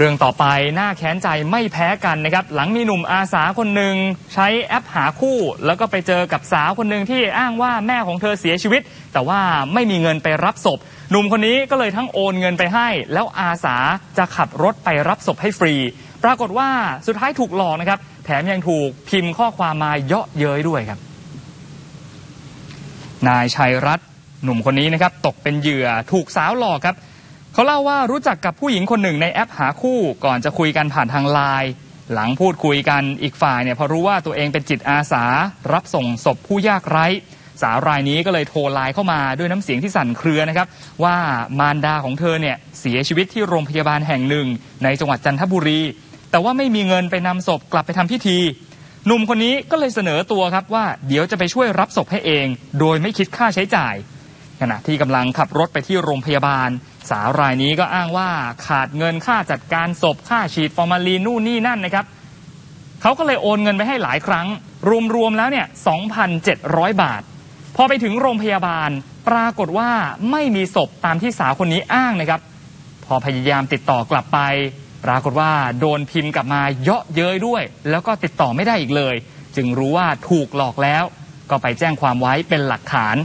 เรื่องต่อไปน่าแค้นใจไม่แพ้กันนะครับ หลังมีหนุ่มอาสาคนหนึ่งใช้แอปหาคู่ แล้วก็ไปเจอกับสาวคนหนึ่งที่อ้างว่าแม่ของเธอเสียชีวิต แต่ว่าไม่มีเงินไปรับศพ หนุ่มคนนี้ก็เลยทั้งโอนเงินไปให้ แล้วอาสาจะขับรถไปรับศพให้ฟรี ปรากฏว่าสุดท้ายถูกหลอกนะครับ แถมยังถูกพิมพ์ข้อความมาเยาะเย้ยด้วยครับ นายชัยรัตน์หนุ่มคนนี้นะครับตกเป็นเหยื่อถูกสาวหลอกครับ เขาเล่าว่ารู้จักกับผู้หญิงคนหนึ่งในแอปหาคู่ก่อนจะคุยกันผ่านทางไลน์หลังพูดคุยกันอีกฝ่ายเนี่ยพอรู้ว่าตัวเองเป็นจิตอาสา รับส่งศพผู้ยากไร้ สาวรายนี้ก็เลยโทรไลน์เข้ามาด้วยน้ำเสียงที่สั่นเครือนะครับ ว่ามารดาของเธอเนี่ยเสียชีวิตที่โรงพยาบาลแห่งหนึ่ง ในจังหวัดจันทบุรี แต่ว่าไม่มีเงินไปนำศพกลับไปทำพิธีหนุ่มคนนี้ก็เลยเสนอตัวครับว่าเดี๋ยวจะไปช่วยรับศพให้เอง โดยไม่คิดค่าใช้จ่าย ขณะที่กำลังขับรถไปที่โรงพยาบาล สาวรายนี้ก็อ้างว่าขาดเงินค่าจัดการศพค่าฉีดฟอร์มาลีนนู่นนี่นั่นนะครับเขาก็เลยโอนเงินไปให้หลายครั้ง รวมๆแล้วเนี่ย 2,700 บาท พอไปถึงโรงพยาบาลปรากฏว่าไม่มีศพตามที่สาวคนนี้อ้างนะครับ พอพยายามติดต่อกลับไป ปรากฏว่าโดนพิมพ์กลับมาเยาะเย้ยด้วย แล้วก็ติดต่อไม่ได้อีกเลย จึงรู้ว่าถูกหลอกแล้ว ก็ไปแจ้งความไว้เป็นหลักฐาน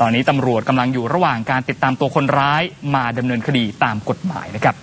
ตอนนี้ตำรวจกำลังอยู่ระหว่างการติดตามตัวคนร้ายมาดำเนินคดีตามกฎหมายนะครับ